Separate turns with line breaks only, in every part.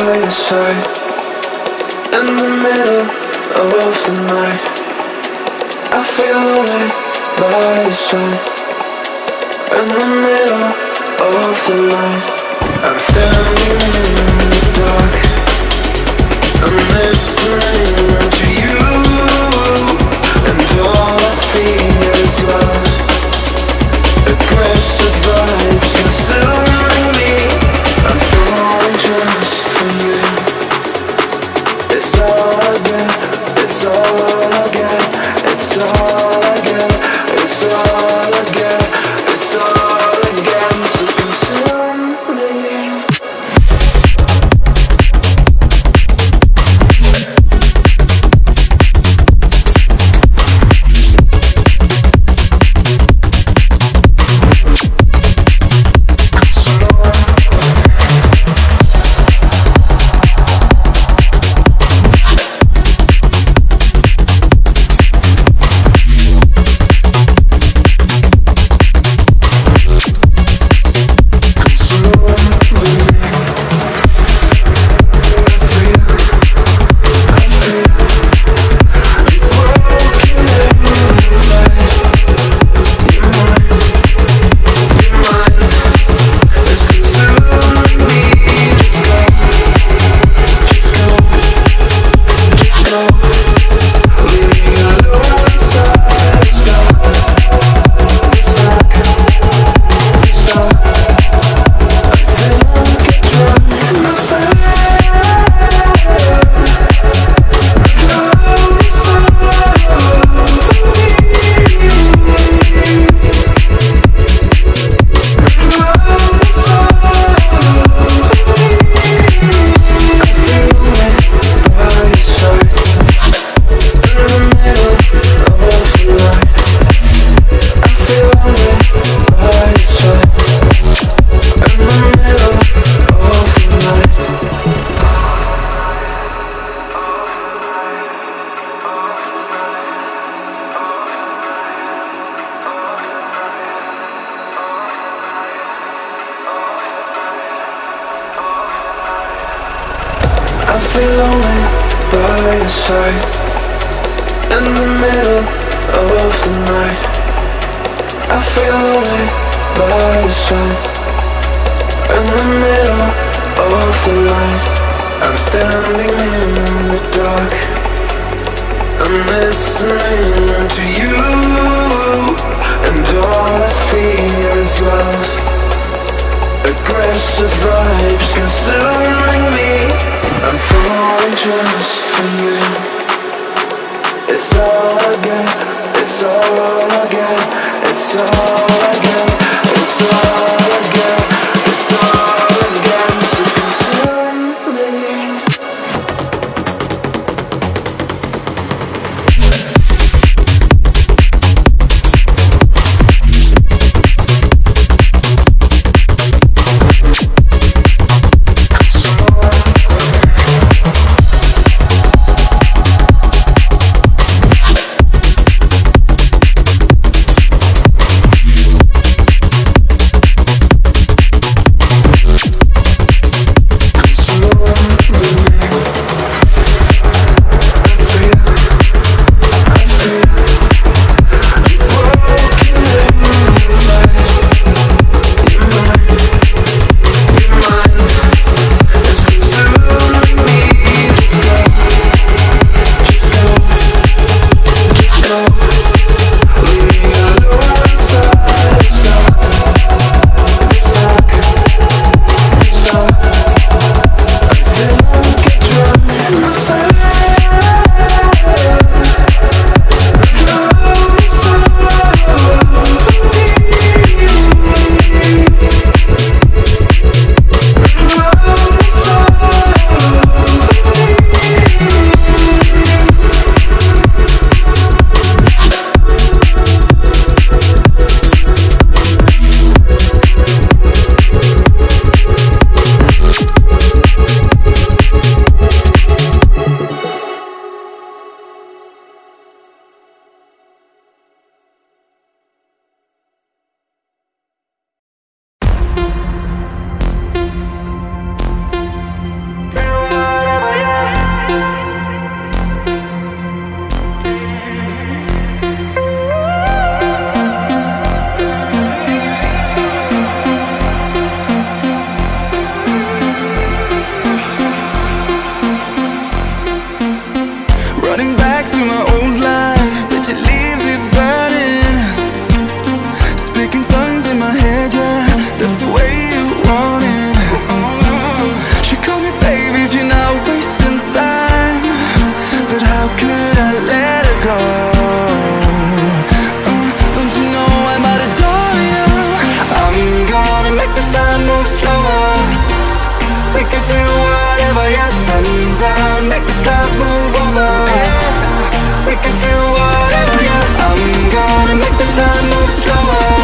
By your side. In the middle of the night. I feel lonely by your side. In the middle of the night. I'm standing in the dark. I'm listening side In the middle of the night. I feel lonely by your side In the middle of the light I'm standing in the dark. I'm listening to you. And all I feel is love Consuming me. I'm falling just for you. It's all get, it's all I It's all on, make the clouds
move
over We can do whatever I'm gonna make the time move slower.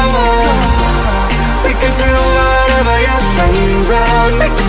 Move We can do whatever your sun's out